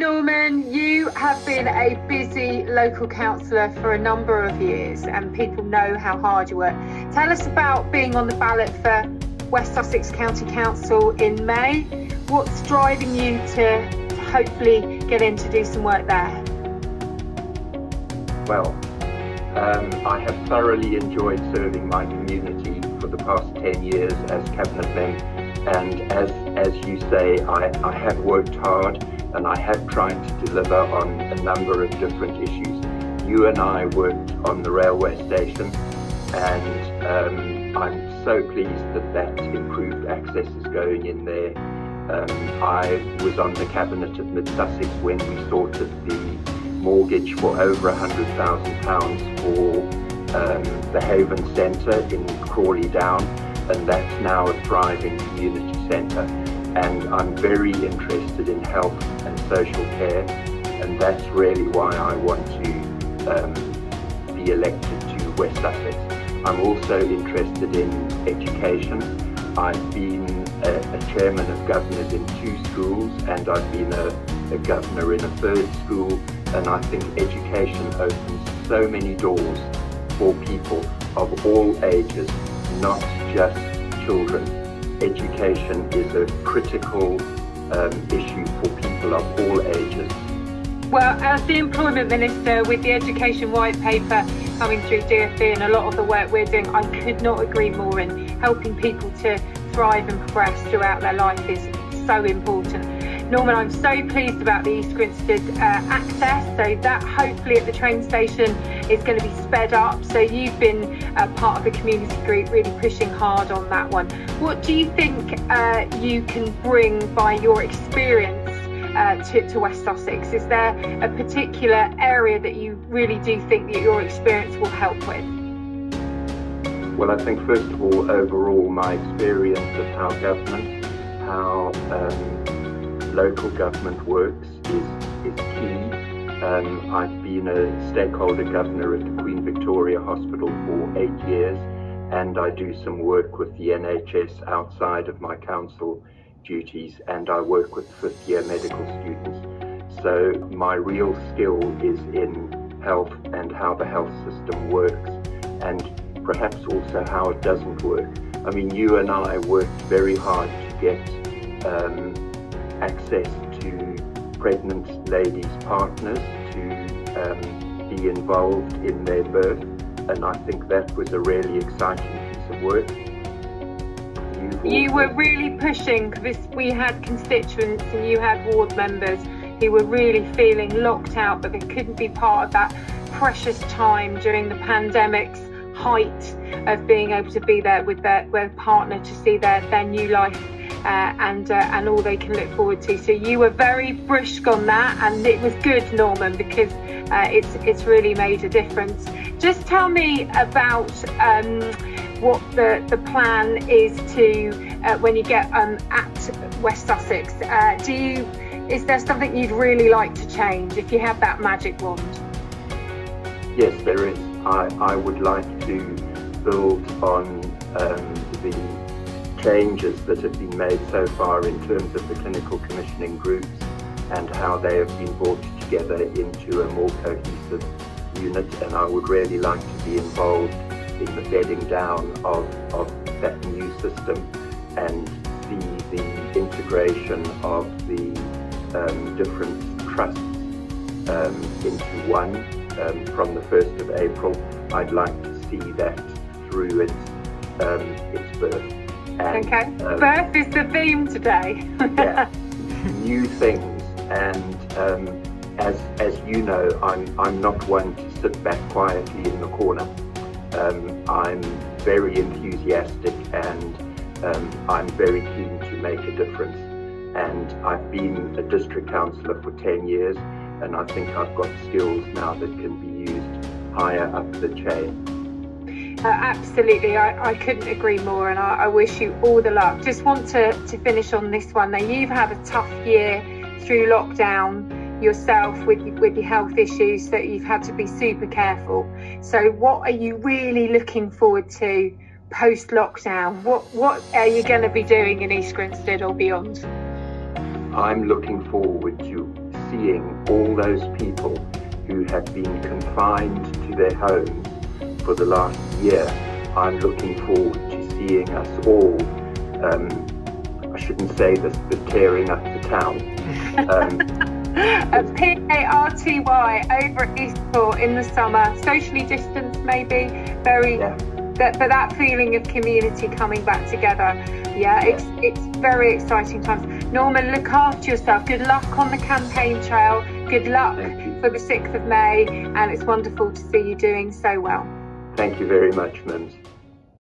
Norman, you have been a busy local councillor for a number of years and people know how hard you work. Tell us about being on the ballot for West Sussex County Council in May. What's driving you to hopefully get in to do some work there? Well, um, I have thoroughly enjoyed serving my community for the past 10 years as Cabinet Member and as, as you say, I, I have worked hard and I have tried to deliver on a number of different issues. You and I worked on the railway station and um, I'm so pleased that that improved access is going in there. Um, I was on the cabinet at Mid Sussex when we sorted the mortgage for over £100,000 for um, the Haven Centre in Crawley Down and that's now a thriving community centre. And I'm very interested in health and social care, and that's really why I want to um, be elected to West Sussex. I'm also interested in education. I've been a, a chairman of governors in two schools, and I've been a, a governor in a third school, and I think education opens so many doors for people of all ages not just children. Education is a critical um, issue for people of all ages. Well, as the Employment Minister, with the Education White Paper coming through DFE and a lot of the work we're doing, I could not agree more in helping people to thrive and progress throughout their life is so important. Norman, I'm so pleased about the East Grinstead uh, access. So that hopefully at the train station is going to be sped up. So you've been part of the community group, really pushing hard on that one. What do you think uh, you can bring by your experience uh, to, to, West Sussex? Is there a particular area that you really do think that your experience will help with? Well, I think first of all, overall, my experience of how government, how um, local government works is, is key. Um, I've been a stakeholder governor at the Queen Victoria Hospital for eight years, and I do some work with the NHS outside of my council duties, and I work with fifth year medical students. So my real skill is in health and how the health system works, and perhaps also how it doesn't work. I mean, you and I worked very hard to get um, access to pregnant ladies' partners to um, be involved in their birth, and I think that was a really exciting piece of work. You were really pushing because we had constituents and you had ward members who were really feeling locked out, but they couldn't be part of that precious time during the pandemic's height of being able to be there with their, their partner to see their, their new life uh, and uh, and all they can look forward to. So you were very brisk on that, and it was good, Norman, because uh, it's it's really made a difference. Just tell me about um, what the the plan is to uh, when you get um, at West Sussex. Uh, do you is there something you'd really like to change if you had that magic wand? Yes, there is. I, I would like to build on um, the changes that have been made so far in terms of the clinical commissioning groups and how they have been brought together into a more cohesive unit and I would really like to be involved in the bedding down of, of that new system and see the integration of the um, different trusts um, into one um, from the 1st of April. I'd like to see that through its, um, its birth. And, okay. Birth is the theme today. yeah. New things, and um, as as you know, I'm I'm not one to sit back quietly in the corner. Um, I'm very enthusiastic, and um, I'm very keen to make a difference. And I've been a district councillor for ten years, and I think I've got skills now that can be used higher up the chain. Uh, absolutely, I, I, couldn't agree more, and I, I, wish you all the luck. Just want to, to finish on this one. Now, you've had a tough year through lockdown yourself with with your health issues, that you've had to be super careful. So, what are you really looking forward to post lockdown? What what are you going to be doing in East Grinstead or beyond? I'm looking forward to seeing all those people who have been confined to their homes for the last year. I'm looking forward to seeing us all. Um, I shouldn't say this, but tearing up the town. Um, a P-A-R-T-Y over at East Court in the summer, socially distanced maybe, very, yeah. but, but that feeling of community coming back together. Yeah, it's it's very exciting times. Norman, look after yourself. Good luck on the campaign trail. Good luck for the 6th of May, and it's wonderful to see you doing so well. Thank you very much, Mims.